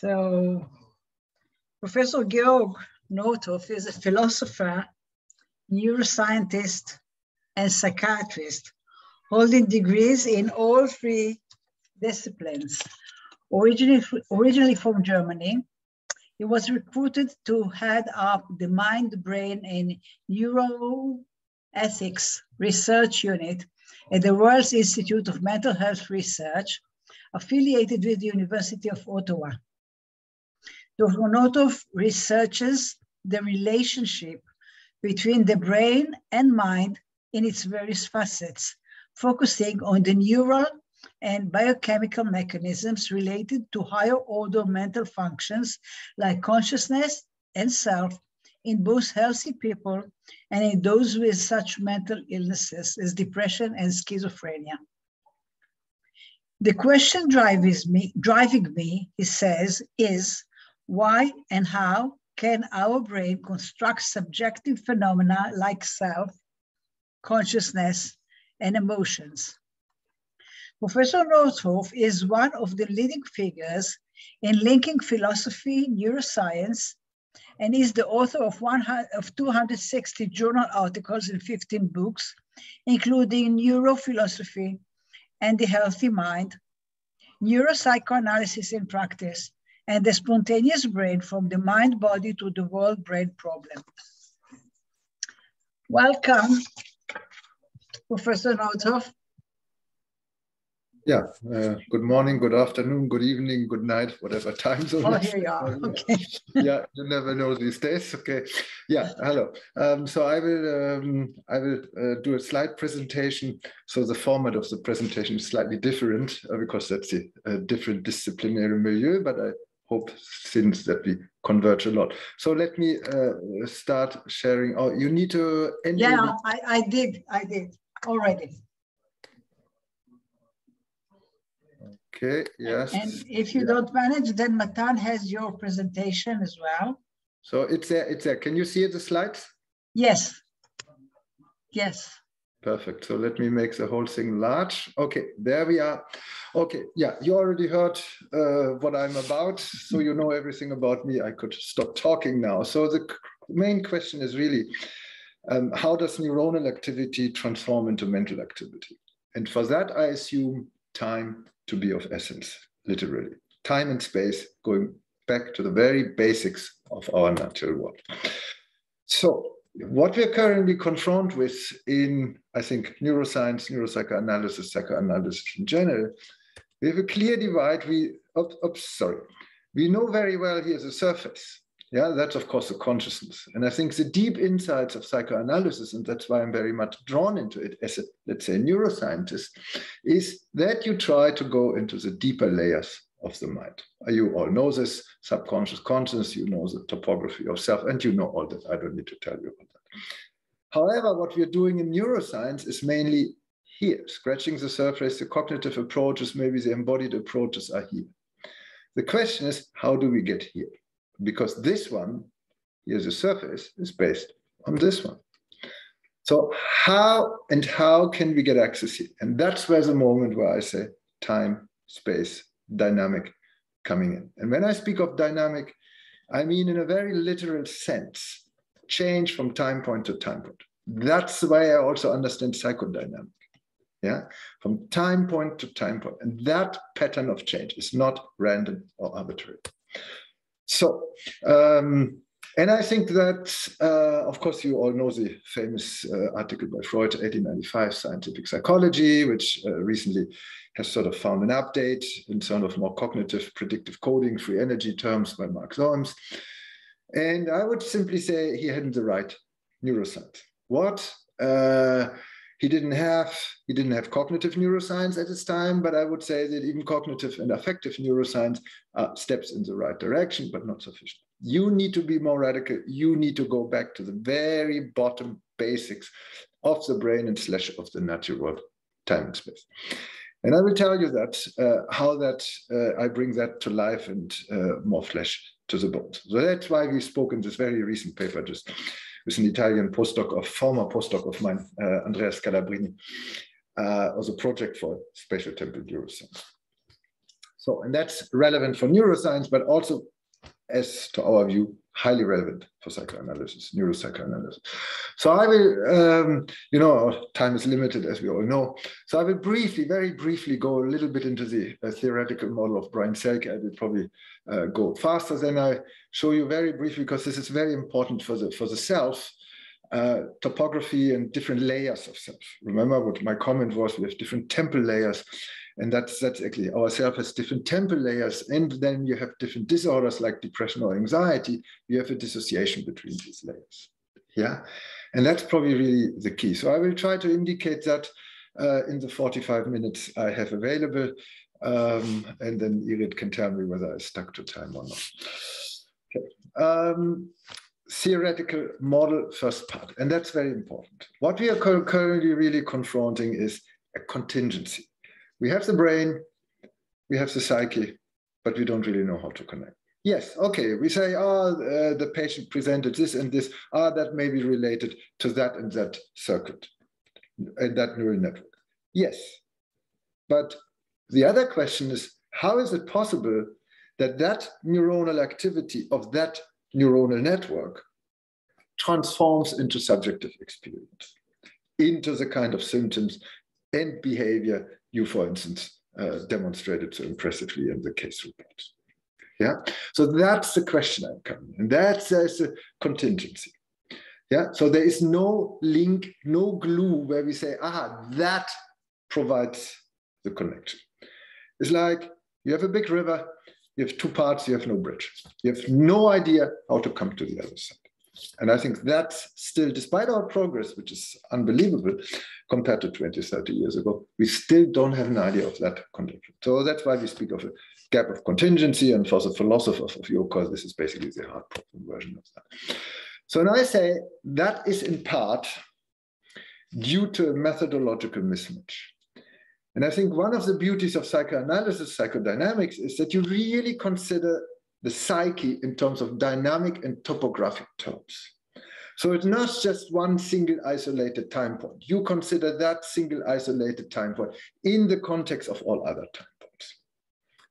So Professor Georg Northoff is a philosopher, neuroscientist, and psychiatrist, holding degrees in all three disciplines. Originally, originally from Germany, he was recruited to head up the Mind, Brain, and Neuroethics Research Unit at the Royal Institute of Mental Health Research, affiliated with the University of Ottawa. Northoff researches the relationship between the brain and mind in its various facets, focusing on the neural and biochemical mechanisms related to higher order mental functions like consciousness and self in both healthy people and in those with such mental illnesses as depression and schizophrenia. The question me, driving me, he says, is why and how can our brain construct subjective phenomena like self, consciousness, and emotions? Professor Northoff is one of the leading figures in linking philosophy, neuroscience, and is the author of, 100, of 260 journal articles and 15 books, including Neurophilosophy, and the healthy mind, neuropsychoanalysis in practice, and the spontaneous brain from the mind body to the world brain problem. Welcome, Professor Northoff. Yeah, uh, good morning, good afternoon, good evening, good night, whatever time zone. Oh, here you are. Okay. yeah, you never know these days. Okay. Yeah, hello. Um, so I will um, I will uh, do a slide presentation. So the format of the presentation is slightly different uh, because that's a, a, different disciplinary milieu, but I hope since that we converge a lot. So let me uh, start sharing. Oh, you need to. end. Yeah, I, I did. I did already. Okay, yes. And if you yeah. don't manage, then Matan has your presentation as well. So it's there, it's there. Can you see the slides? Yes. Yes. Perfect. So let me make the whole thing large. Okay, there we are. Okay, yeah, you already heard uh, what I'm about, so you know everything about me. I could stop talking now. So the main question is really, um, how does neuronal activity transform into mental activity? And for that, I assume time to be of essence, literally. Time and space going back to the very basics of our natural world. So what we're currently confronted with in, I think, neuroscience, neuropsychoanalysis, psychoanalysis in general, we have a clear divide. We, oops, oops sorry, we know very well here's a surface. Yeah, that's of course the consciousness. And I think the deep insights of psychoanalysis, and that's why I'm very much drawn into it as a, let's say, neuroscientist, is that you try to go into the deeper layers of the mind. You all know this subconscious consciousness, you know the topography of self, and you know all that. I don't need to tell you about that. However, what we're doing in neuroscience is mainly here, scratching the surface, the cognitive approaches, maybe the embodied approaches are here. The question is, how do we get here? because this one, here's a surface, is based on this one. So how and how can we get access here? And that's where the moment where I say time, space, dynamic coming in. And when I speak of dynamic, I mean in a very literal sense, change from time point to time point. That's the way I also understand psychodynamic. Yeah, from time point to time point. And that pattern of change is not random or arbitrary. So, um, and I think that, uh, of course, you all know the famous uh, article by Freud, 1895, Scientific Psychology, which uh, recently has sort of found an update in terms of more cognitive predictive coding, free energy terms by Mark Solms. And I would simply say he hadn't the right neuroscience. What? Uh, he didn't have he didn't have cognitive neuroscience at his time, but I would say that even cognitive and affective neuroscience are steps in the right direction, but not sufficient. You need to be more radical. You need to go back to the very bottom basics of the brain and slash of the natural time and space. And I will tell you that uh, how that uh, I bring that to life and uh, more flesh to the bones. So that's why we spoke in this very recent paper just with an Italian postdoc of former postdoc of mine, uh, Andrea Scalabrini, uh, a project for spatial temporal neuroscience. So, and that's relevant for neuroscience, but also as to our view, highly relevant for psychoanalysis, neuropsychoanalysis. So I will, um, you know, time is limited as we all know. So I will briefly, very briefly go a little bit into the uh, theoretical model of Brian Selke. I will probably uh, go faster than I show you very briefly because this is very important for the, for the self. Uh, topography and different layers of self. Remember what my comment was, we have different temporal layers and that's that's actually ourself has different temporal layers and then you have different disorders like depression or anxiety. You have a dissociation between these layers. Yeah? And that's probably really the key. So i will try to indicate that uh, in the 45 minutes i have available um, and then Irit can tell me whether i stuck to time or not. Okay. um, theoretical model first part and that's very important. What we are currently really confronting is a contingency we have the brain, we have the psyche, but we don't really know how to connect. Yes, okay, we say, oh, uh, the patient presented this and this, ah, oh, that may be related to that and that circuit, and that neural network. Yes, but the other question is, how is it possible that that neuronal activity of that neuronal network transforms into subjective experience, into the kind of symptoms and behavior you, for instance, uh, demonstrated so impressively in the case report. Yeah, so that's the question I'm coming, and that's a contingency. Yeah, so there is no link, no glue where we say, ah, that provides the connection. It's like you have a big river, you have two parts, you have no bridge. You have no idea how to come to the other side. And I think that's still, despite our progress, which is unbelievable compared to 20, 30 years ago, we still don't have an idea of that contingent. So that's why we speak of a gap of contingency. And for the philosophers of your course, this is basically the hard problem version of that. So now I say that is in part due to a methodological mismatch. And I think one of the beauties of psychoanalysis, psychodynamics, is that you really consider the psyche in terms of dynamic and topographic terms. So it's not just one single isolated time point. You consider that single isolated time point in the context of all other time points.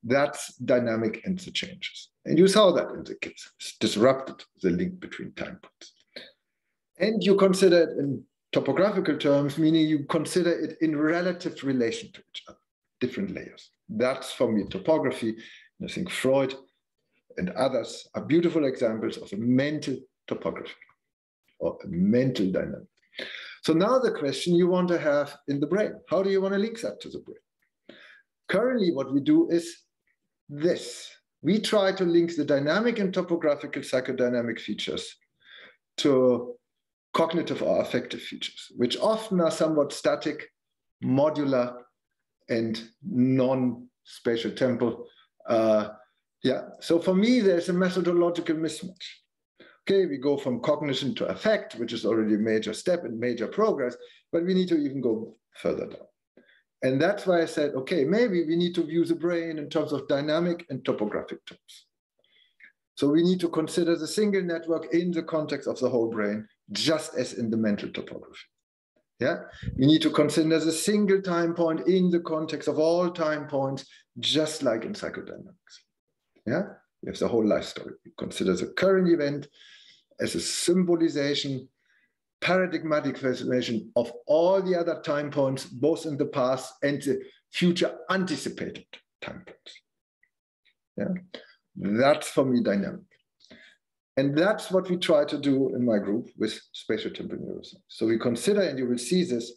That's dynamic interchanges. And you saw that in the case. It's disrupted the link between time points. And you consider it in topographical terms, meaning you consider it in relative relation to each other, different layers. That's for me topography. And I think Freud and others are beautiful examples of a mental topography or a mental dynamic. So now the question you want to have in the brain, how do you want to link that to the brain? Currently, what we do is this. We try to link the dynamic and topographical psychodynamic features to cognitive or affective features, which often are somewhat static, modular, and non-spatial temporal, uh, yeah, so for me, there's a methodological mismatch. Okay, we go from cognition to affect, which is already a major step and major progress, but we need to even go further down. And that's why I said, okay, maybe we need to view the brain in terms of dynamic and topographic terms. So we need to consider the single network in the context of the whole brain, just as in the mental topography. Yeah, we need to consider the single time point in the context of all time points, just like in psychodynamics. Yeah, we have the whole life story. We consider the current event as a symbolization, paradigmatic fascination of all the other time points, both in the past and the future anticipated time points. Yeah, that's for me dynamic. And that's what we try to do in my group with spatial temporal neuroscience. So we consider, and you will see this,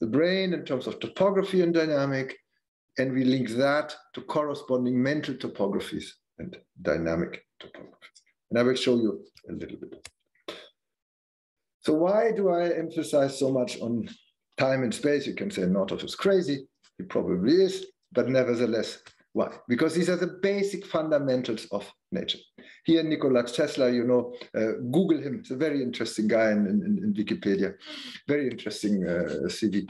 the brain in terms of topography and dynamic, and we link that to corresponding mental topographies and dynamic topographies. And I will show you a little bit. So why do I emphasize so much on time and space? You can say Northoff is crazy. He probably is, but nevertheless, why? Because these are the basic fundamentals of nature. Here, Nikola Tesla, you know, uh, Google him. He's a very interesting guy in, in, in Wikipedia. Very interesting uh, CV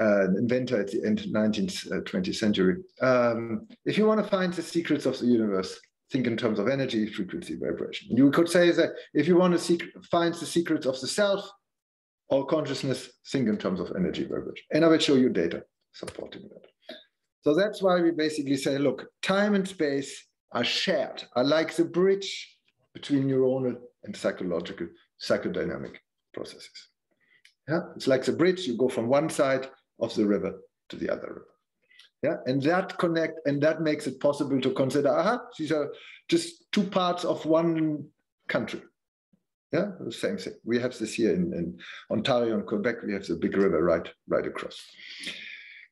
uh, inventor at the end 19th, uh, 20th century. Um, if you want to find the secrets of the universe, think in terms of energy, frequency, vibration. You could say that if you want to find the secrets of the self or consciousness, think in terms of energy, vibration. And I will show you data supporting that. So that's why we basically say, look, time and space are shared, are like the bridge between neuronal and psychological, psychodynamic processes. Yeah, it's like the bridge, you go from one side of the river to the other river. Yeah, and that connect and that makes it possible to consider, aha, these are just two parts of one country. Yeah, the same thing. We have this here in, in Ontario and Quebec, we have the big river right, right across.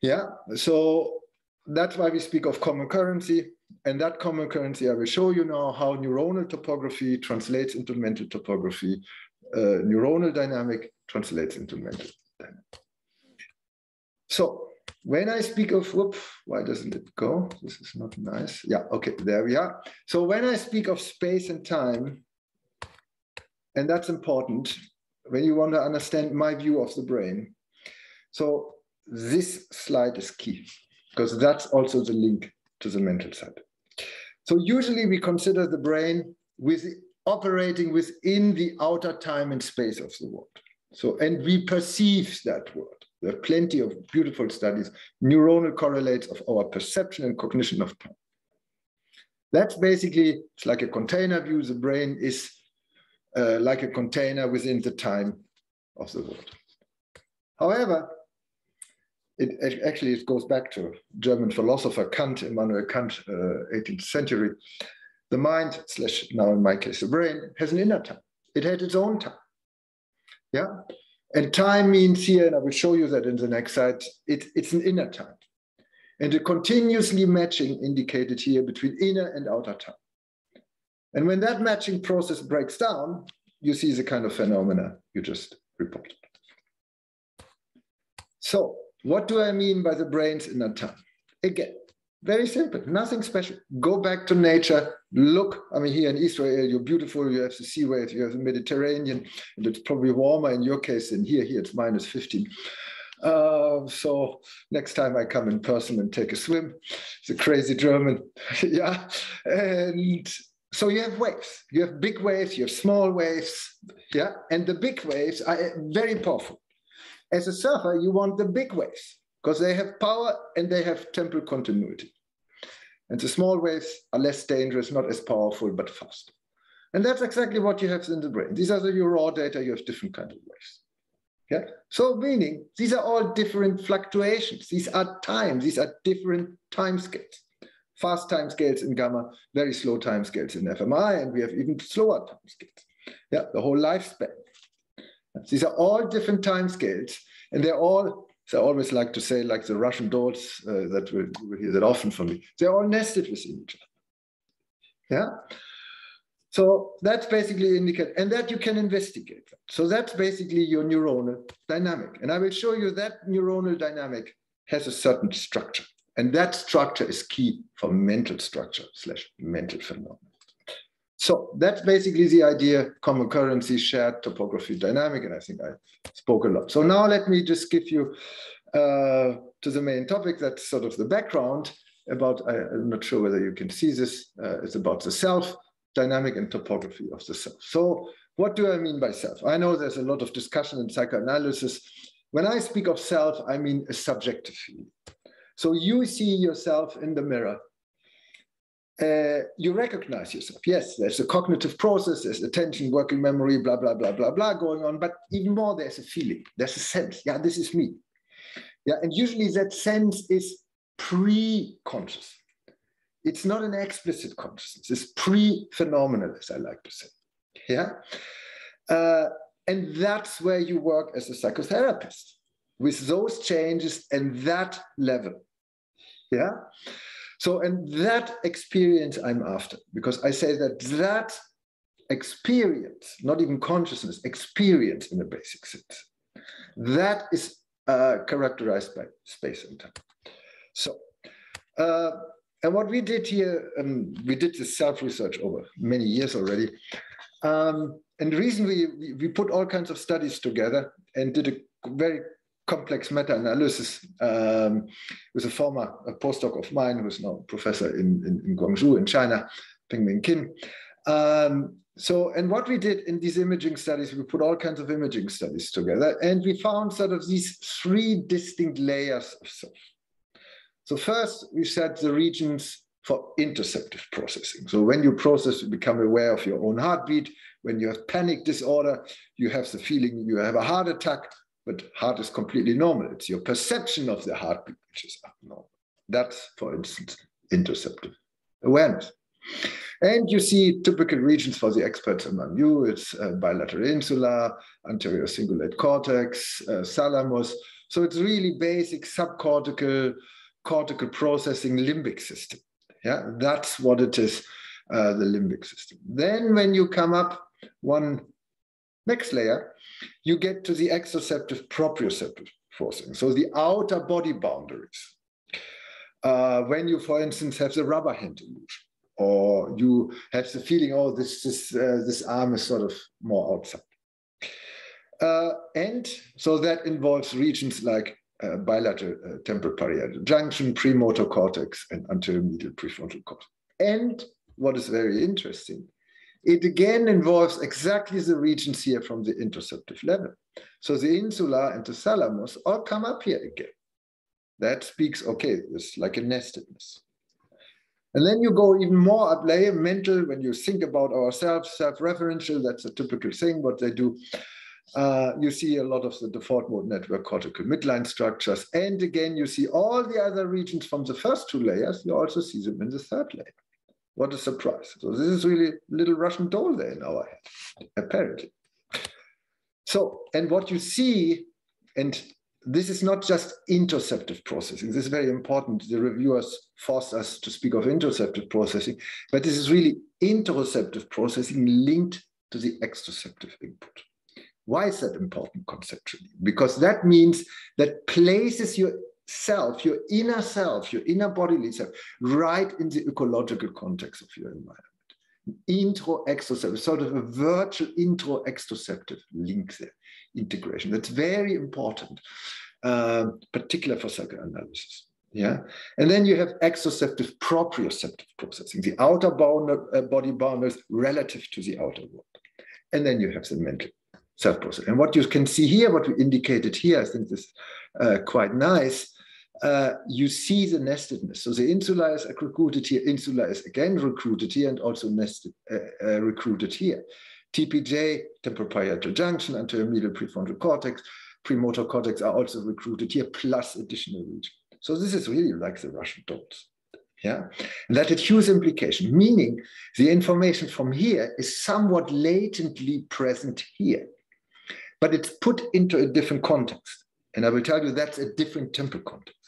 Yeah, so that's why we speak of common currency. And that common currency, I will show you now how neuronal topography translates into mental topography, uh, neuronal dynamic translates into mental dynamic. So when I speak of, whoop, why doesn't it go? This is not nice. Yeah, okay, there we are. So when I speak of space and time, and that's important when you want to understand my view of the brain. So this slide is key because that's also the link to the mental side. So usually we consider the brain with operating within the outer time and space of the world. So, and we perceive that world. There are plenty of beautiful studies, neuronal correlates of our perception and cognition of time. That's basically, it's like a container view. The brain is uh, like a container within the time of the world. However, it actually it goes back to German philosopher Kant, Immanuel Kant, uh, 18th century. The mind, slash now in my case, the brain, has an inner time. It had its own time. Yeah. And time means here, and I will show you that in the next slide, it, it's an inner time. And a continuously matching indicated here between inner and outer time. And when that matching process breaks down, you see the kind of phenomena you just reported. So what do I mean by the brain's inner time? Again, very simple, nothing special. Go back to nature, look. I mean, here in Israel, you're beautiful, you have the sea waves, you have the Mediterranean, and it's probably warmer in your case than here. Here it's minus 15. Uh, so next time I come in person and take a swim, it's a crazy German, yeah. And so you have waves, you have big waves, you have small waves, yeah. And the big waves are very powerful. As a surfer, you want the big waves because they have power and they have temporal continuity. And the small waves are less dangerous, not as powerful, but fast. And that's exactly what you have in the brain. These are the your raw data, you have different kind of waves. Yeah. So meaning these are all different fluctuations. These are times, these are different time scales. Fast time scales in gamma, very slow time scales in fMRI, and we have even slower time scales. Yeah, the whole lifespan. These are all different time scales, and they're all, so I always like to say, like the Russian dolls uh, that we, we hear that often from me, they're all nested within each other. Yeah. So that's basically indicate, and that you can investigate. So that's basically your neuronal dynamic. And I will show you that neuronal dynamic has a certain structure. And that structure is key for mental structure slash mental phenomena. So that's basically the idea, common currency, shared topography dynamic, and I think I spoke a lot. So now let me just give you uh, to the main topic, that's sort of the background about, I, am not sure whether you can see this, uh, it's about the self, dynamic and topography of the self. So what do I mean by self? I know there's a lot of discussion in psychoanalysis. When I speak of self, I mean a subjective feeling. So you see yourself in the mirror uh, you recognize yourself. Yes, there's a cognitive process, there's attention, working memory, blah, blah, blah, blah, blah going on. But even more, there's a feeling, there's a sense. Yeah, this is me. Yeah, and usually that sense is pre conscious. It's not an explicit consciousness, it's pre phenomenal, as I like to say. Yeah. Uh, and that's where you work as a psychotherapist with those changes and that level. Yeah. So, and that experience I'm after, because I say that that experience, not even consciousness, experience in a basic sense, that is uh, characterized by space and time. So, uh, and what we did here, um, we did this self-research over many years already. Um, and recently we, we put all kinds of studies together and did a very complex meta-analysis um, with a former a postdoc of mine who is now a professor in, in, in Guangzhou in China, Pengmin Qin. Um, so, and what we did in these imaging studies, we put all kinds of imaging studies together, and we found sort of these three distinct layers of self. So first, we set the regions for interoceptive processing. So when you process, you become aware of your own heartbeat. When you have panic disorder, you have the feeling you have a heart attack, but heart is completely normal. It's your perception of the heartbeat which is abnormal. That's, for instance, interoceptive awareness. And you see typical regions for the experts among you. It's uh, bilateral insula, anterior cingulate cortex, uh, thalamus. So it's really basic subcortical, cortical processing limbic system. Yeah, that's what it is, uh, the limbic system. Then when you come up one next layer, you get to the exoceptive proprioceptive forcing. So the outer body boundaries. Uh, when you, for instance, have the rubber hand illusion, or you have the feeling, oh, this this uh, this arm is sort of more outside. Uh, and so that involves regions like uh, bilateral uh, temporal parietal junction, premotor cortex, and anterior medial prefrontal cortex. And what is very interesting, it again involves exactly the regions here from the interoceptive level. So the insula and the thalamus all come up here again. That speaks, okay, it's like a nestedness. And then you go even more up layer, mental, when you think about ourselves, self-referential, that's a typical thing, what they do. Uh, you see a lot of the default mode network cortical midline structures. And again, you see all the other regions from the first two layers, you also see them in the third layer. What a surprise. So this is really little Russian doll there in our head, apparently. So, and what you see, and this is not just interoceptive processing. This is very important. The reviewers force us to speak of interoceptive processing, but this is really interoceptive processing linked to the exoceptive input. Why is that important conceptually? Because that means that places yourself, your inner self, your inner bodily self, right in the ecological context of your environment. Intro-exoceptive, sort of a virtual intro-exoceptive link there, integration. That's very important, uh, particular for psychoanalysis. Yeah, and then you have exoceptive proprioceptive processing, the outer uh, body boundaries relative to the outer world. And then you have the mental self-process. And what you can see here, what we indicated here, I think this is uh, quite nice, uh, you see the nestedness. So the insula is recruited here, insula is again recruited here and also nested, uh, uh recruited here. TPJ, temporal parietal junction, anterior medial prefrontal cortex, premotor cortex are also recruited here, plus additional region. So this is really like the Russian dolls. Yeah, and that had huge implication, meaning the information from here is somewhat latently present here but it's put into a different context. And I will tell you that's a different temporal context.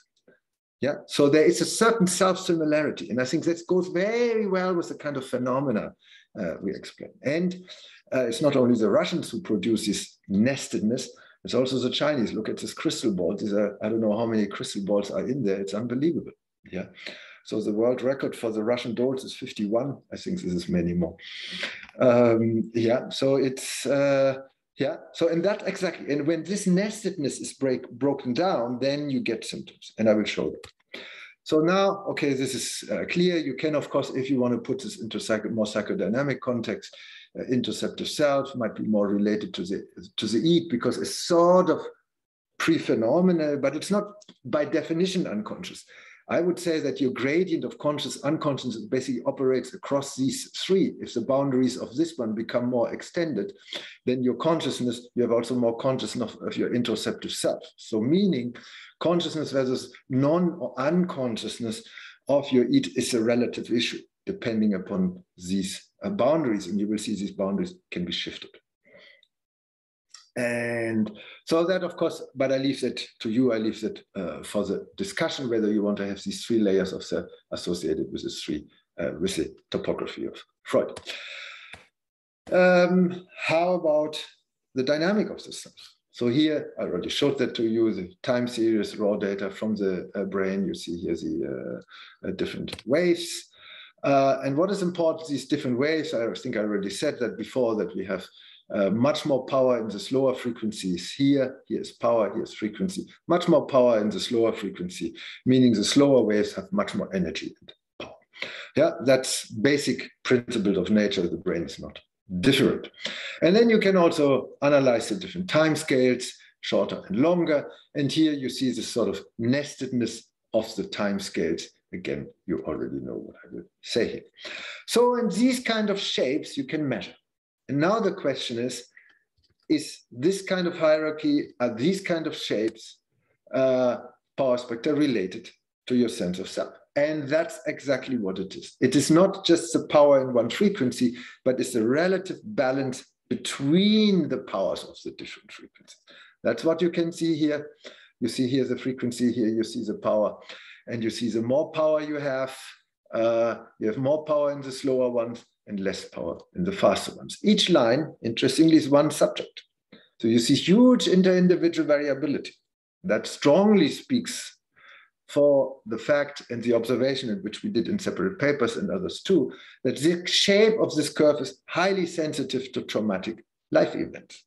Yeah, so there is a certain self-similarity, and I think that goes very well with the kind of phenomena uh, we explain. And uh, it's not only the Russians who produce this nestedness, it's also the Chinese. Look at this crystal ball. These are, I don't know how many crystal balls are in there. It's unbelievable. Yeah. So the world record for the Russian dolls is 51. I think this is many more. Um, yeah. So it's uh, yeah. So, and that exactly, and when this nestedness is break, broken down, then you get symptoms, and I will show you. So now, okay, this is uh, clear. You can, of course, if you want to put this into psycho, more psychodynamic context, uh, interoceptive self might be more related to the to the eat because it's sort of pre-phenomenal, but it's not by definition unconscious. I would say that your gradient of conscious unconscious basically operates across these three. If the boundaries of this one become more extended, then your consciousness, you have also more consciousness of, your interoceptive self. So meaning consciousness versus non or unconsciousness of your it is a relative issue, depending upon these uh, boundaries. And you will see these boundaries can be shifted. And so that, of course, but I leave that to you. I leave that uh, for the discussion whether you want to have these three layers of the associated with the three uh, with the topography of Freud. Um, how about the dynamic of the cells? So here, I already showed that to you, the time series raw data from the uh, brain. You see here the uh, uh, different waves. Uh, and what is important, these different waves, I think I already said that before, that we have uh, much more power in the slower frequencies here. Here's power, here's frequency. Much more power in the slower frequency, meaning the slower waves have much more energy and power. Yeah, that's basic principle of nature. The brain is not different. And then you can also analyze the different time scales, shorter and longer. And here you see this sort of nestedness of the time scales. Again, you already know what I will say here. So in these kind of shapes, you can measure. And now the question is, is this kind of hierarchy, are these kind of shapes, uh, power spectra related to your sense of self? And that's exactly what it is. It is not just the power in one frequency, but it's a relative balance between the powers of the different frequencies. That's what you can see here. You see here the frequency, here you see the power, and you see the more power you have, uh, you have more power in the slower ones and less power in the faster ones. Each line, interestingly, is one subject. So you see huge inter-individual variability. That strongly speaks for the fact and the observation which we did in separate papers and others too, that the shape of this curve is highly sensitive to traumatic life events.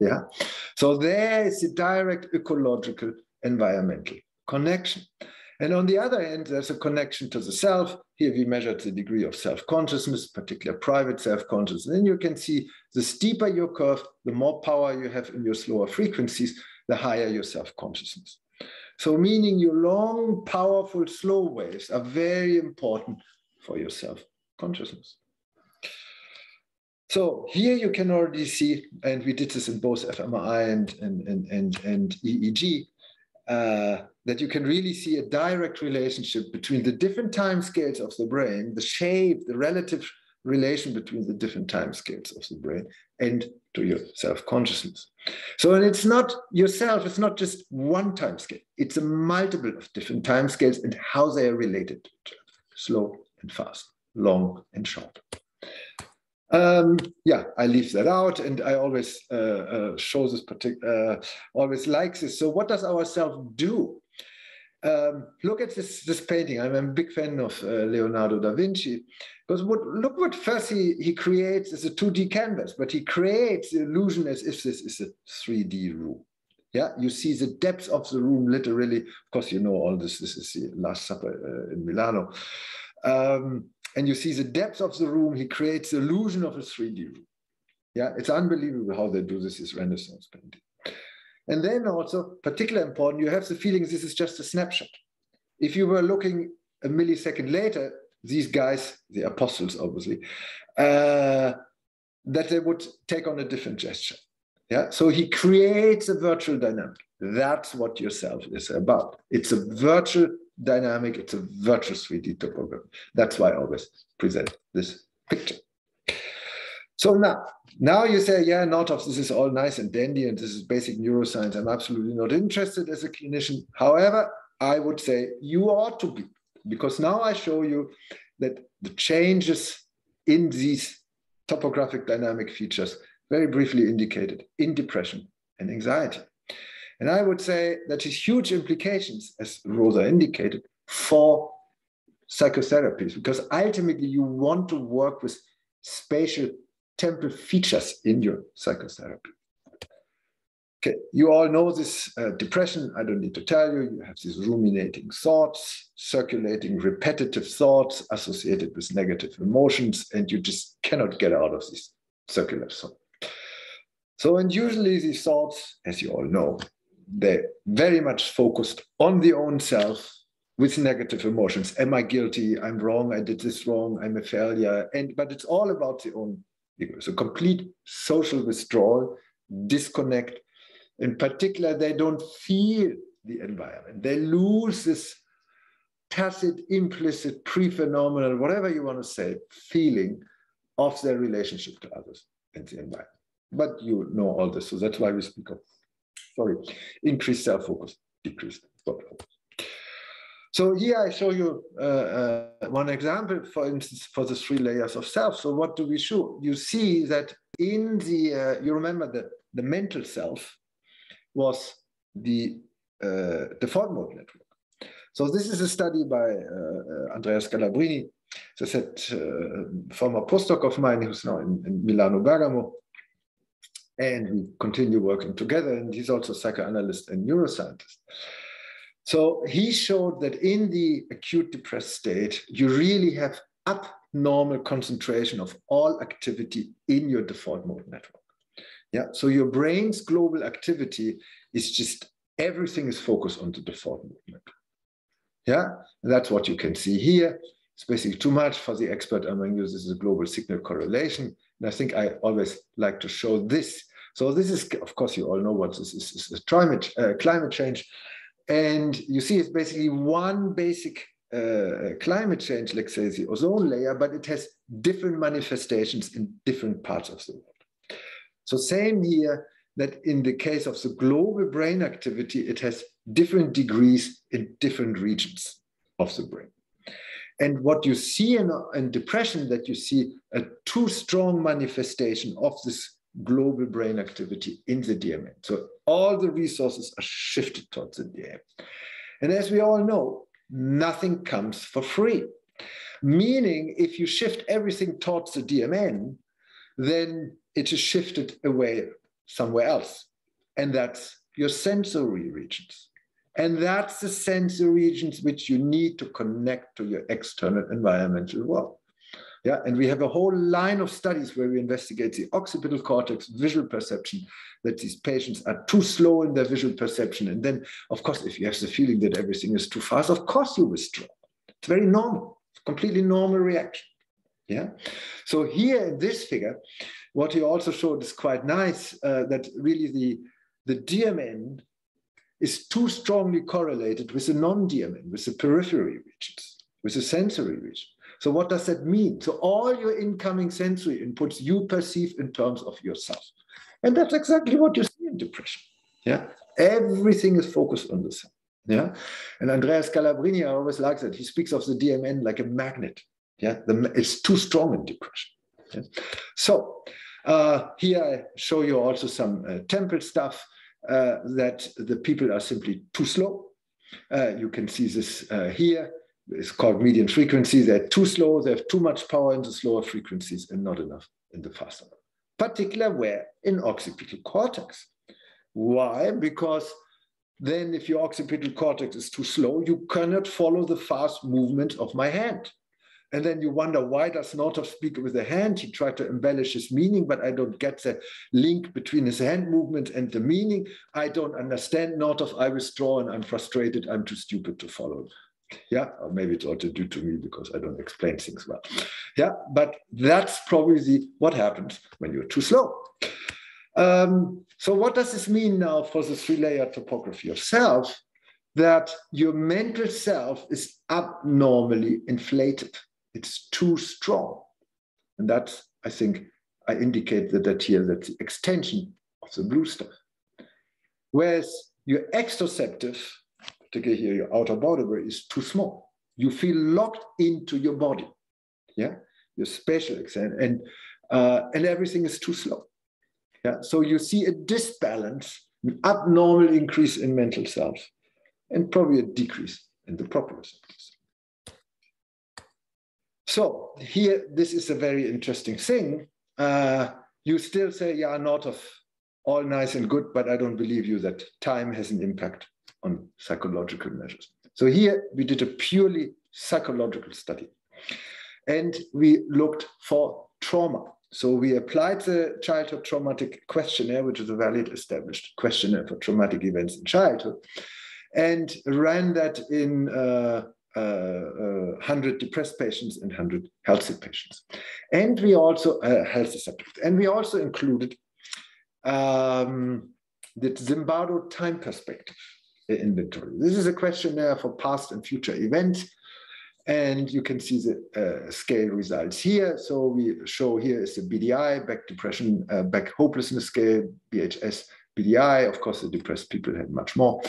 Yeah. So there is a direct ecological environmental connection. And on the other hand, there's a connection to the self. Here we measured the degree of self-consciousness, particular private self-consciousness. And you can see the steeper your curve, the more power you have in your slower frequencies, the higher your self-consciousness. So meaning your long, powerful, slow waves are very important for your self-consciousness. So here you can already see, and we did this in both fMRI and, and, and, and, and EEG, uh, that you can really see a direct relationship between the different time scales of the brain, the shape, the relative relation between the different time scales of the brain and to your self-consciousness. So, and it's not yourself, it's not just one time scale, it's a multiple of different time scales and how they are related to each other, slow and fast, long and short. Um, yeah, I leave that out, and I always uh, uh, show this particular, uh, always like this. So, what does our self do? Um, look at this, this painting. I'm a big fan of uh, Leonardo da Vinci because what, look what first he, he creates is a 2D canvas, but he creates the illusion as if this is a 3D room. Yeah, you see the depth of the room literally. Of course, you know all this. This is the Last Supper uh, in Milano. Um, and you see the depth of the room. He creates the illusion of a 3D room. Yeah, it's unbelievable how they do this, this Renaissance painting. And then also, particularly important, you have the feeling this is just a snapshot. If you were looking a millisecond later, these guys, the apostles obviously, uh, that they would take on a different gesture. Yeah, so he creates a virtual dynamic. That's what yourself is about. It's a virtual dynamic, it's a virtual 3D topography. That's why I always present this picture. So now, now you say, yeah, not of this is all nice and dandy, and this is basic neuroscience. I'm absolutely not interested as a clinician. However, I would say you ought to be, because now I show you that the changes in these topographic dynamic features, very briefly indicated in depression and anxiety. And I would say that has huge implications, as Rosa indicated, for psychotherapies, because ultimately you want to work with spatial temporal features in your psychotherapy. Okay, you all know this uh, depression. I don't need to tell you. You have these ruminating thoughts, circulating repetitive thoughts associated with negative emotions, and you just cannot get out of this circular thought. So, and usually these thoughts, as you all know, they're very much focused on the own self with negative emotions. Am I guilty? I'm wrong. I did this wrong. I'm a failure. And but it's all about the own so complete social withdrawal, disconnect. In particular, they don't feel the environment. They lose this tacit, implicit, pre-phenomenal, whatever you want to say, feeling of their relationship to others and the environment. But you know all this, so that's why we speak of, sorry, increased self-focus, decreased thought focus. So here I show you uh, uh, one example, for instance, for the three layers of self. So what do we show? You see that in the, uh, you remember that the mental self was the uh, default mode network. So this is a study by uh, Andrea Scalabrini, as I said, uh, former postdoc of mine who's now in, in Milano Bergamo. And we continue working together. And he's also psychoanalyst and neuroscientist. So he showed that in the acute depressed state, you really have abnormal concentration of all activity in your default mode network. Yeah, so your brain's global activity is just everything is focused on the default mode network. Yeah, and that's what you can see here. It's basically too much for the expert among you. This is a global signal correlation. And I think I always like to show this. So this is, of course, you all know what this is, this is climate, uh, climate change. And you see it's basically one basic uh, climate change, let's say the ozone layer, but it has different manifestations in different parts of the world. So same here, that in the case of the global brain activity, it has different degrees in different regions of the brain. And what you see in, in depression, that you see a too strong manifestation of this global brain activity in the DMN. So all the resources are shifted towards the DMN. And as we all know, nothing comes for free. Meaning, if you shift everything towards the DMN, then it is shifted away somewhere else. And that's your sensory regions. And that's the sensory regions which you need to connect to your external environmental world. Yeah, and we have a whole line of studies where we investigate the occipital cortex visual perception, that these patients are too slow in their visual perception. And then, of course, if you have the feeling that everything is too fast, of course you withdraw. It's very normal, completely normal reaction. Yeah. So here in this figure, what he also showed is quite nice uh, that really the, the DMN is too strongly correlated with the non-DMN, with the periphery regions, with the sensory region. So what does that mean? So all your incoming sensory inputs you perceive in terms of yourself. And that's exactly what you see in depression. Yeah. Everything is focused on the self. Yeah. And Andrea Scalabrini, I always like that. He speaks of the DMN like a magnet. Yeah. The, it's too strong in depression. Yeah? So uh, here I show you also some uh, temple stuff uh, that the people are simply too slow. Uh, you can see this uh, here it's called median frequency. They're too slow, they have too much power in the slower frequencies and not enough in the faster. Particular where? In occipital cortex. Why? Because then if your occipital cortex is too slow, you cannot follow the fast movement of my hand. And then you wonder, why does Northoff speak with the hand? He tried to embellish his meaning, but I don't get the link between his hand movement and the meaning. I don't understand Northoff. I withdraw and I'm frustrated. I'm too stupid to follow. Yeah, or maybe it's also due to me because I don't explain things well. Yeah, but that's probably the, what happens when you're too slow. Um, so what does this mean now for the three-layer topography of self? That your mental self is abnormally inflated. It's too strong. And that's, I think, I indicate that, that here, that's the extension of the blue stuff. Whereas your exteroceptive particularly here, your outer body is too small. You feel locked into your body. Yeah, your spatial extent, and uh, and everything is too slow. Yeah, so you see a disbalance, an abnormal increase in mental self, and probably a decrease in the proprioceptors. So here, this is a very interesting thing. Uh, you still say, yeah, not of all nice and good, but I don't believe you that time has an impact on psychological measures. So here we did a purely psychological study. And we looked for trauma. So we applied the childhood traumatic questionnaire, which is a valid established questionnaire for traumatic events in childhood, and ran that in uh, uh, 100 uh, depressed patients and 100 healthy patients. And we also, uh, healthy subjects, and we also included um, the Zimbardo time perspective inventory. This is a questionnaire for past and future events. And you can see the uh, scale results here. So we show here is the BDI, Beck depression, uh, Beck hopelessness scale, BHS, BDI. Of course, the depressed people had much more.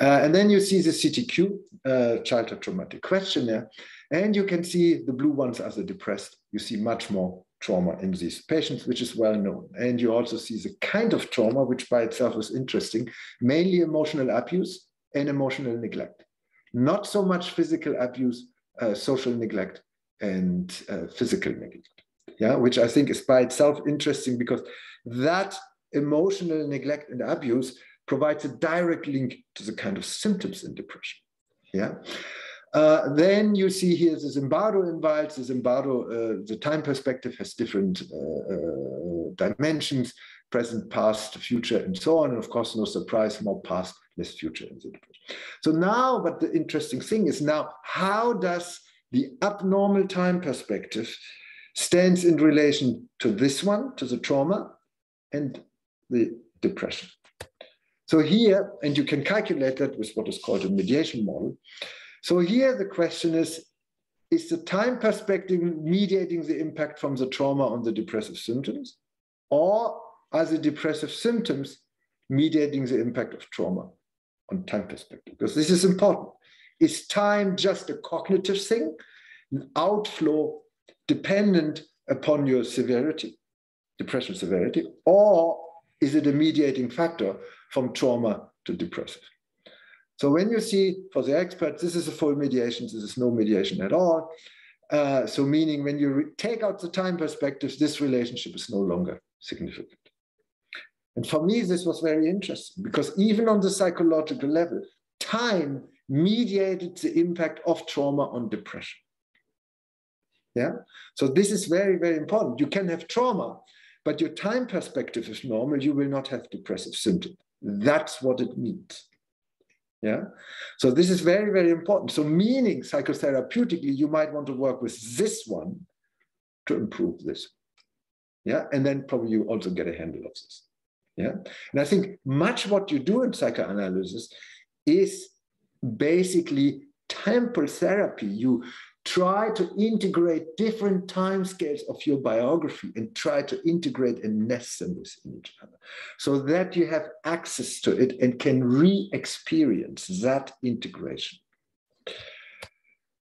Uh, and then you see the CTQ, uh, childhood traumatic questionnaire. And you can see the blue ones are the depressed. You see much more trauma in these patients, which is well known. And you also see the kind of trauma, which by itself is interesting, mainly emotional abuse and emotional neglect. Not so much physical abuse, uh, social neglect, and uh, physical neglect. Yeah, which I think is by itself interesting because that emotional neglect and abuse provides a direct link to the kind of symptoms in depression. Yeah. Uh, then you see here the Zimbardo invites. The Zimbardo, uh, the time perspective has different uh, uh, dimensions, present, past, future, and so on. And of course, no surprise, more past, less future the. So now, but the interesting thing is now, how does the abnormal time perspective stands in relation to this one, to the trauma, and the depression. So here, and you can calculate that with what is called a mediation model. So here the question is, is the time perspective mediating the impact from the trauma on the depressive symptoms? Or are the depressive symptoms mediating the impact of trauma on time perspective? Because this is important. Is time just a cognitive thing, an outflow dependent upon your severity, depression severity, or is it a mediating factor from trauma to depressive? So when you see for the experts, this is a full mediation, this is no mediation at all. Uh, so meaning when you take out the time perspectives, this relationship is no longer significant. And for me, this was very interesting because even on the psychological level, time mediated the impact of trauma on depression. Yeah. So this is very, very important. You can have trauma, but your time perspective is normal. You will not have depressive symptoms. That's what it means. Yeah. So this is very, very important. So meaning psychotherapeutically, you might want to work with this one to improve this. Yeah. And then probably you also get a handle of this. Yeah. And I think much what you do in psychoanalysis is basically temporal therapy. You try to integrate different time scales of your biography and try to integrate and nest them within each other so that you have access to it and can re-experience that integration.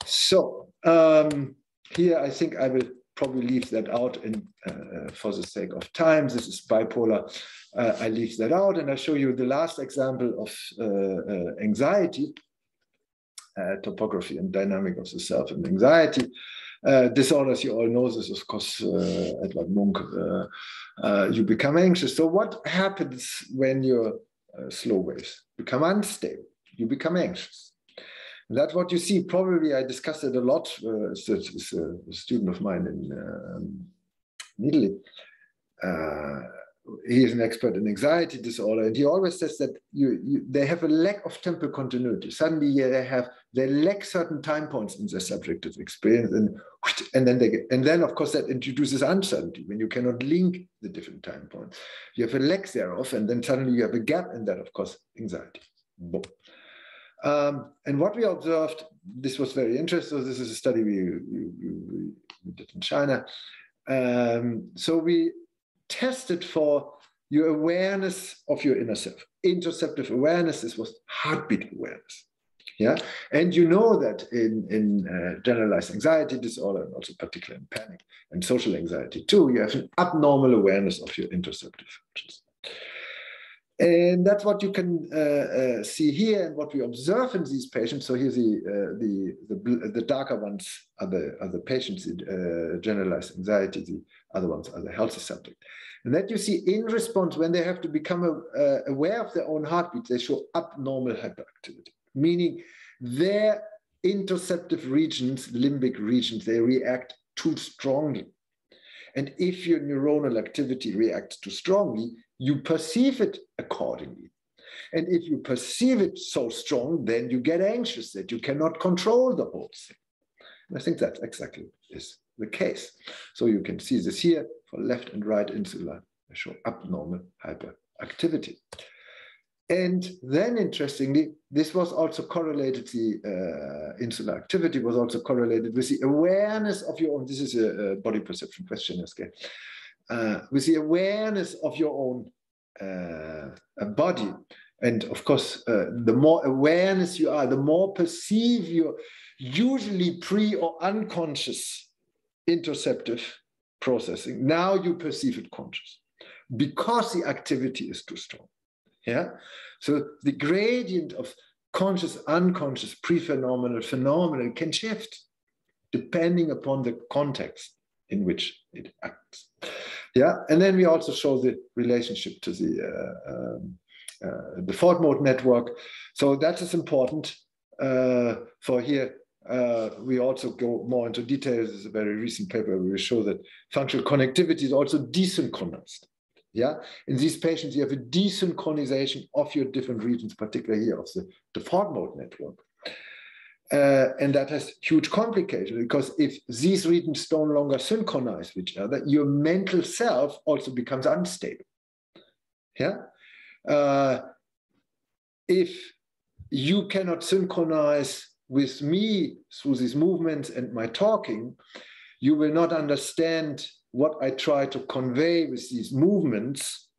So um, here I think I will probably leave that out in, uh, for the sake of time. This is bipolar. Uh, I leave that out and I show you the last example of uh, uh anxiety uh, topography and dynamic of the self and anxiety. Uh, disorders, you all know this, of course, uh, Edvard Munch, uh, uh, you become anxious. So what happens when your uh, slow waves become unstable? You become anxious. And that's what you see. Probably I discussed it a lot. It's a, student of mine in, um, in Italy he is an expert in anxiety disorder, and he always says that you, you, they have a lack of temporal continuity. Suddenly, they have they lack certain time points in their subjective experience, and and then they get, and then of course that introduces uncertainty when you cannot link the different time points. You have a lack thereof, and then suddenly you have a gap, and that of course anxiety. Um, and what we observed, this was very interesting. This is a study we, we, we, we did in China. Um, so we tested for your awareness of your inner self. Interoceptive awareness is was heartbeat awareness. Yeah, and you know that in in uh, generalized anxiety disorder, and also particularly in panic and social anxiety too, you have an abnormal awareness of your interoceptive functions. And that's what you can uh, uh, see here and what we observe in these patients. So here's the, uh, the, the, the, darker ones are the, are the patients in uh, generalized anxiety, the other ones are the healthy subject. And that you see in response when they have to become a, uh, aware of their own heartbeat, they show abnormal hyperactivity, meaning their interoceptive regions, limbic regions, they react too strongly. And if your neuronal activity reacts too strongly, you perceive it accordingly. And if you perceive it so strong, then you get anxious that you cannot control the whole thing. And I think that exactly is the case. So you can see this here for left and right insula. They show abnormal hyperactivity. And then interestingly, this was also correlated, the uh, insular activity was also correlated with the awareness of your own, this is a, a body perception questionnaire scale, uh, with the awareness of your own uh, body. And of course, uh, the more awareness you are, the more perceive your usually pre or unconscious interoceptive processing. Now you perceive it conscious because the activity is too strong. Yeah. So the gradient of conscious, unconscious, pre-phenomenal, phenomenal can shift depending upon the context in which it acts. Yeah, and then we also show the relationship to the uh, um, uh, default mode network. So that is important uh, for here. Uh, we also go more into details. It's a very recent paper we show that functional connectivity is also desynchronized Yeah, in these patients, you have a desynchronization of your different regions, particularly here of the default mode network. Uh, and that has huge complications because if these regions no longer synchronize with each other, your mental self also becomes unstable. Yeah. Uh, if you cannot synchronize with me through these movements and my talking, you will not understand what I try to convey with these movements.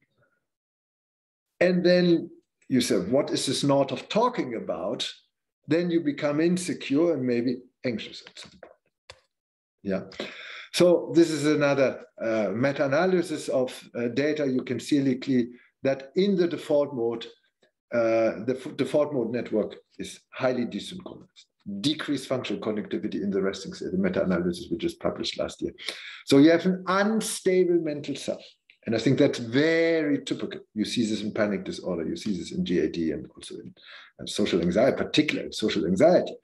And then you say, what is this not of talking about? Then you become insecure and maybe anxious at some point. Yeah. So this is another uh, meta-analysis of uh, data. You can see clearly that in the default mode, uh, the default mode network is highly desynchronized. Decreased functional connectivity in the resting state, the meta-analysis we just published last year. So you have an unstable mental self. And I think that's very typical. You see this in panic disorder, you see this in GAD and also in social anxiety, particularly social anxiety.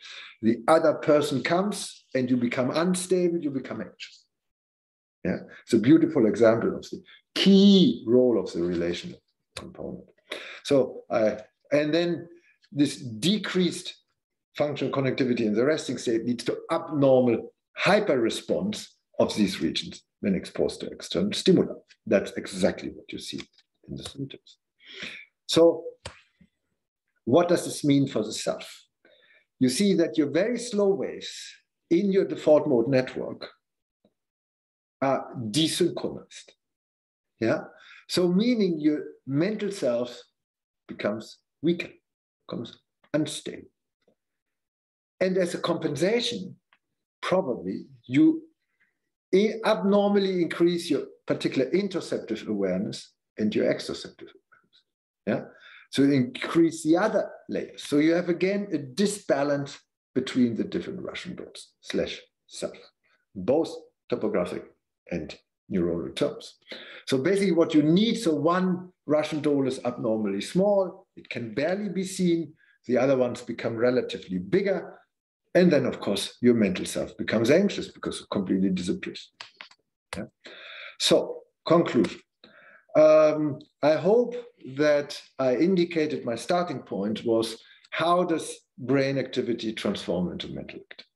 The other person comes and you become unstable, you become anxious. Yeah, it's a beautiful example of the key role of the relational component. So, uh, and then this decreased functional connectivity in the resting state leads to abnormal hyper response of these regions when exposed to external stimuli. That's exactly what you see in the symptoms. So, what does this mean for the self? You see that your very slow waves in your default mode network are desynchronized. Yeah. So, meaning your mental self becomes weaker, becomes unstable. And as a compensation, probably you abnormally increase your particular interoceptive awareness and your exteroceptive awareness. Yeah. So increase the other layers. So you have again a disbalance between the different Russian dolls slash self, both topographic and neuronal terms. So basically what you need, so one Russian doll is abnormally small, it can barely be seen, the other ones become relatively bigger, and then of course your mental self becomes anxious because it completely disappears. Yeah? So conclusion. Um, I hope that I indicated my starting point was how does brain activity transform into mental activity?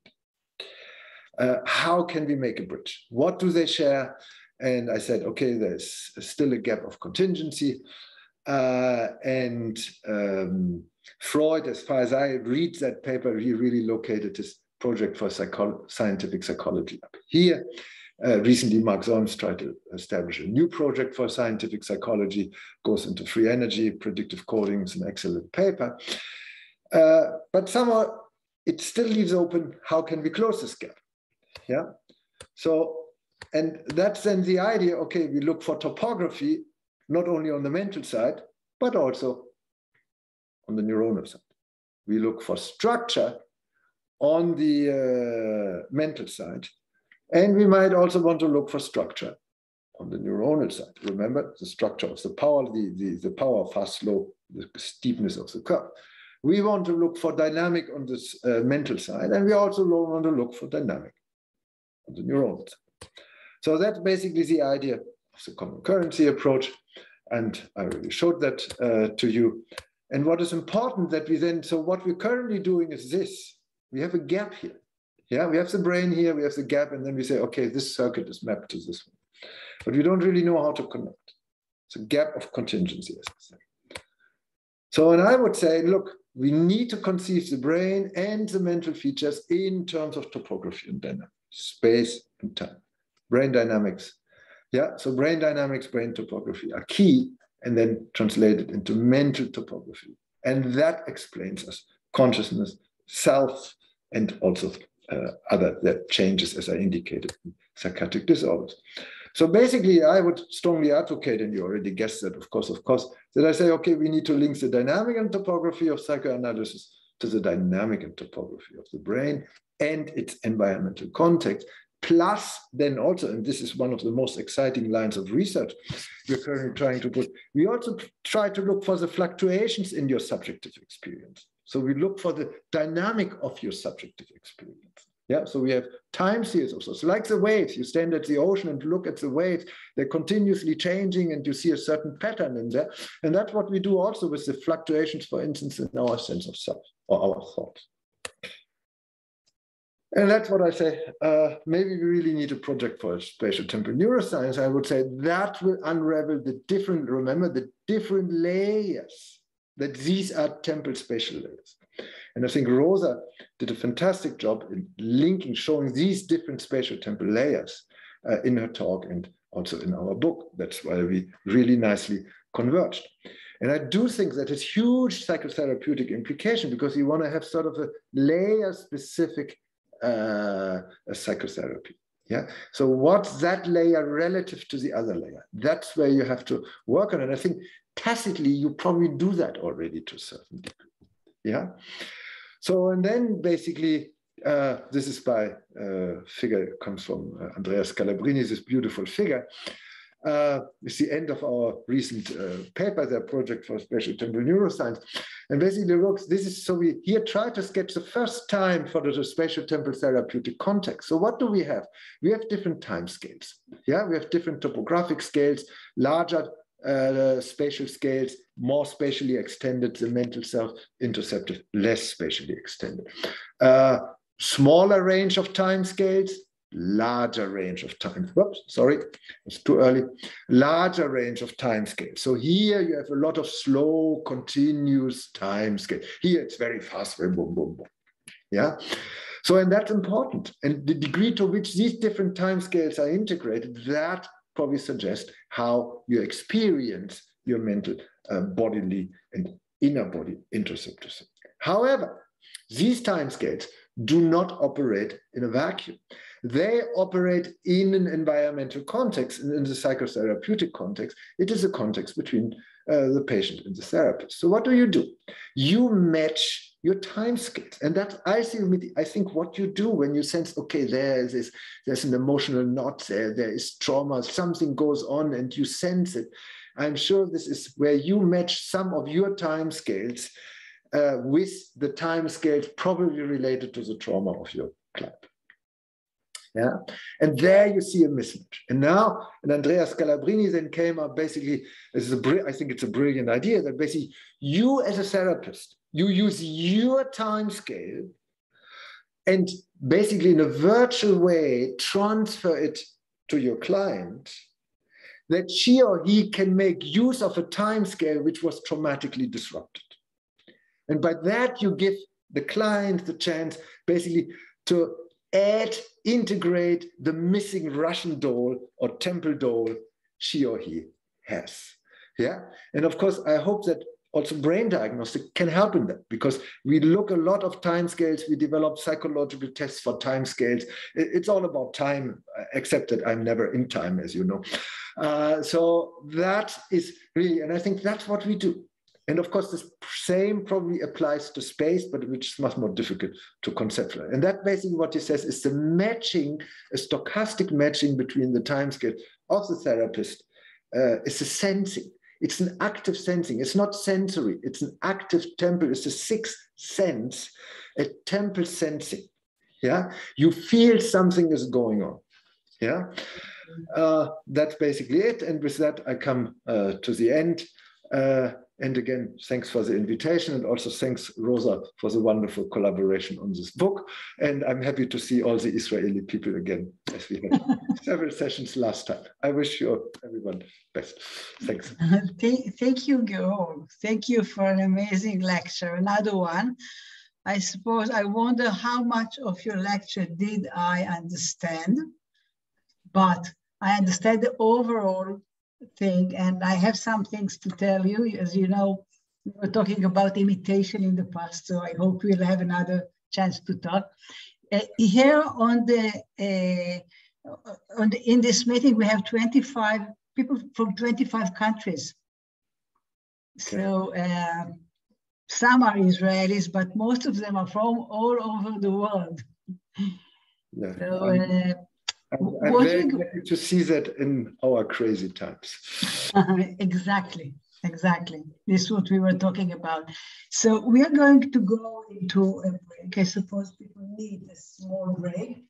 Uh, how can we make a bridge? What do they share? And I said, okay, there's still a gap of contingency. Uh, and um, Freud, as far as I read that paper, he really located his project for psycho scientific psychology up here. Uh, recently, Mark Solms tried to establish a new project for scientific psychology, goes into free energy, predictive coding, it's an excellent paper. Uh, but somehow it still leaves open, how can we close this gap? Yeah. So and that's then the idea okay, we look for topography not only on the mental side, but also on the neuronal side. We look for structure on the uh, mental side. And we might also want to look for structure on the neuronal side. Remember the structure of the power, the, the, the power, fast, slow, the steepness of the curve. We want to look for dynamic on this uh, mental side, and we also want to look for dynamic on the neuronal side. So that's basically the idea of the common currency approach. And I already showed that uh, to you. And what is important that we then, so what we're currently doing is this. We have a gap here. Yeah, we have the brain here, we have the gap, and then we say, okay, this circuit is mapped to this one. But we don't really know how to connect. It's a gap of contingency, as I say. So, and I would say, look, we need to conceive the brain and the mental features in terms of topography and dynamics, space and time brain dynamics. Yeah, so brain dynamics, brain topography are key and then translated into mental topography. And that explains us consciousness, self, and also uh, other that changes, as I indicated, in psychiatric disorders. So basically, I would strongly advocate, and you already guessed that, of course, of course, that I say, okay, we need to link the dynamic and topography of psychoanalysis to the dynamic and topography of the brain and its environmental context. Plus, then also, and this is one of the most exciting lines of research we're currently trying to put, we also try to look for the fluctuations in your subjective experience. So we look for the dynamic of your subjective experience. Yeah, so we have time series of sorts, like the waves. You stand at the ocean and look at the waves, they're continuously changing and you see a certain pattern in there. And that's what we do also with the fluctuations, for instance, in our sense of self or our thoughts. And that's what I say. Uh, maybe we really need a project for spatial temporal neuroscience. I would say that will unravel the different, remember, the different layers, that these are temporal spatial layers. And I think Rosa did a fantastic job in linking, showing these different spatial temporal layers uh, in her talk and also in our book. That's why we really nicely converged. And I do think that it's huge psychotherapeutic implication because you want to have sort of a layer specific uh, psychotherapy. Yeah. So what's that layer relative to the other layer? That's where you have to work on it. I think tacitly you probably do that already to a certain degree. Yeah. So and then basically uh, this is by uh, figure comes from uh, Andrea Scalabrini, this beautiful figure uh, is the end of our recent uh, paper, the project for spatial temporal neuroscience. And basically looks, this is, so we here try to sketch the first time for the spatial temporal therapeutic context. So what do we have? We have different time scales. Yeah, we have different topographic scales, larger uh, spatial scales, more spatially extended, the mental self interoceptive, less spatially extended. Uh, smaller range of time scales, larger range of time. Whoops, sorry, it's too early. Larger range of time scales. So here you have a lot of slow, continuous time scale. Here it's very fast, boom, boom, boom. Yeah. So, and that's important. And the degree to which these different time scales are integrated, that probably suggests how you experience your mental, uh, bodily, and inner body interoceptive. However, these time scales do not operate in a vacuum. They operate in an environmental context, and in the psychotherapeutic context, it is a context between uh, the patient and the therapist. So what do you do? You match your time scales. And that I think, I think what you do when you sense, okay, there is this, there's an emotional knot there, there is trauma, something goes on and you sense it. I'm sure this is where you match some of your time scales uh, with the time scales probably related to the trauma of your. Yeah. And there you see a mismatch. And now, and Andrea Scalabrini then came up basically, this is a, I think it's a brilliant idea that basically you as a therapist, you use your time scale and basically in a virtual way transfer it to your client that she or he can make use of a time scale which was traumatically disrupted. And by that, you give the client the chance basically to add, integrate the missing Russian doll or temporal doll she or he has. Yeah. And of course, I hope that also brain diagnostic can help in that because we look a lot of time scales. We develop psychological tests for time scales. It's all about time, except that I'm never in time, as you know. Uh, so that is really, and I think that's what we do. And of course, the same probably applies to space, but which is much more difficult to conceptualize. And that basically what he says is the matching, a stochastic matching between the time scale of the therapist uh, is a sensing. It's an active sensing. It's not sensory. It's an active temporal. It's a sixth sense, a temporal sensing. Yeah, you feel something is going on. Yeah, uh, that's basically it. And with that, I come uh, to the end. Uh, and again, thanks for the invitation and also thanks, Rosa, for the wonderful collaboration on this book. And I'm happy to see all the Israeli people again, as we had several sessions last time. I wish you everyone best. Thanks. Thank, thank you, Georg. Thank you for an amazing lecture. Another one. I suppose I wonder how much of your lecture did I understand, but I understand the overall thing. And I have some things to tell you. As you know, we were talking about imitation in the past, so I hope we'll have another chance to talk. Uh, here on the, uh, on the, in this meeting, we have 25 people from 25 countries. Okay. So uh, some are Israelis, but most of them are from all over the world. Yeah. So, uh, I'm, I'm very happy to see that in our crazy times. Uh-huh, exactly, exactly. This is what we were talking about. So we are going to go into a break. I suppose people need a small break.